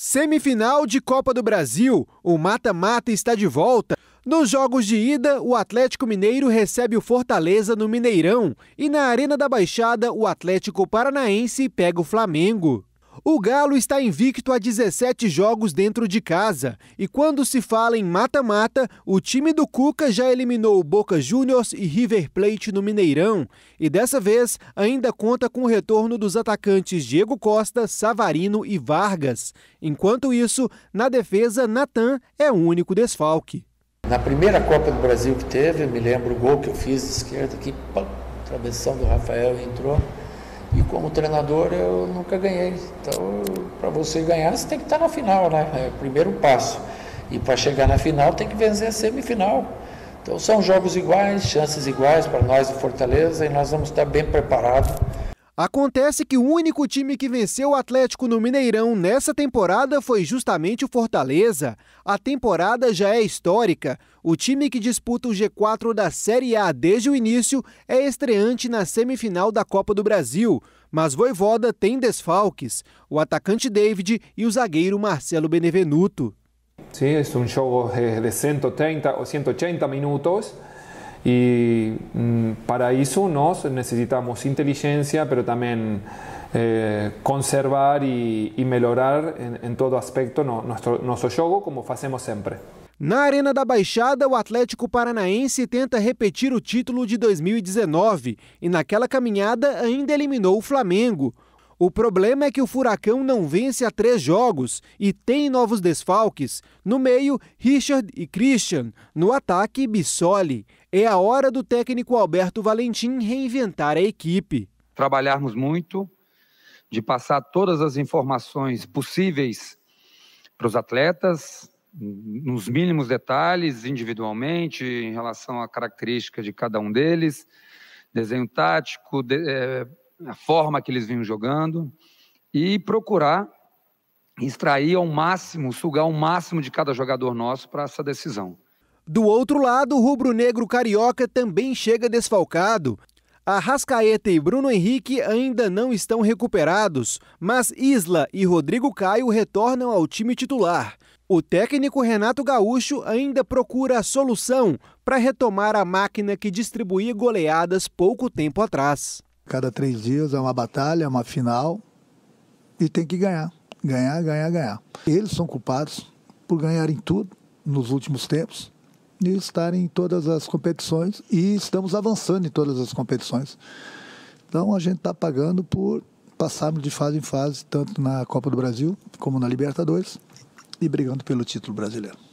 Semifinal de Copa do Brasil. O mata-mata está de volta. Nos jogos de ida, o Atlético Mineiro recebe o Fortaleza no Mineirão e na Arena da Baixada, o Atlético Paranaense pega o Flamengo. O Galo está invicto a 17 jogos dentro de casa. E quando se fala em mata-mata, o time do Cuca já eliminou Boca Juniors e River Plate no Mineirão. E dessa vez ainda conta com o retorno dos atacantes Diego Costa, Savarino e Vargas. Enquanto isso, na defesa, Natan é o único desfalque. Na primeira Copa do Brasil que teve, me lembro o gol que eu fiz de esquerda pam, travessão do Rafael entrou. E como treinador eu nunca ganhei. Então, para você ganhar, você tem que estar na final, né? É o primeiro passo. E para chegar na final, tem que vencer a semifinal. Então, são jogos iguais, chances iguais para nós de Fortaleza e nós vamos estar bem preparados Acontece que o único time que venceu o Atlético no Mineirão nessa temporada foi justamente o Fortaleza. A temporada já é histórica. O time que disputa o G4 da Série A desde o início é estreante na semifinal da Copa do Brasil. Mas Voivoda tem desfalques: o atacante David e o zagueiro Marcelo Benevenuto. Sim, é um jogo de 130 ou 180 minutos. Y mm, para eso nos necesitamos inteligencia, pero también eh, conservar y, y mejorar en, en, todo aspecto no, nuestro, nuestro jogo, como fazemos sempre. Na Arena da Baixada, o Atlético Paranaense tenta repetir o título de 2019 e naquela caminhada ainda eliminou o Flamengo. O problema é que o Furacão não vence há três jogos e tem novos desfalques. No meio, Richard e Christian. No ataque, Bissoli. É a hora do técnico Alberto Valentim reinventar a equipe. Trabalharmos muito, de passar todas as informações possíveis para os atletas, nos mínimos detalhes, individualmente, em relação à característica de cada um deles, desenho tático, de, é, a forma que eles vinham jogando e procurar extrair ao máximo, sugar ao máximo de cada jogador nosso para essa decisão. Do outro lado, o rubro-negro carioca também chega desfalcado. Arrascaeta e Bruno Henrique ainda não estão recuperados, mas Isla e Rodrigo Caio retornam ao time titular. O técnico Renato Gaúcho ainda procura a solução para retomar a máquina que distribuía goleadas pouco tempo atrás. Cada três dias é uma batalha, é uma final e tem que ganhar. Ganhar, ganhar, ganhar. Eles são culpados por ganharem tudo nos últimos tempos e estarem em todas as competições e estamos avançando em todas as competições. Então a gente está pagando por passarmos de fase em fase, tanto na Copa do Brasil como na Libertadores e brigando pelo título brasileiro.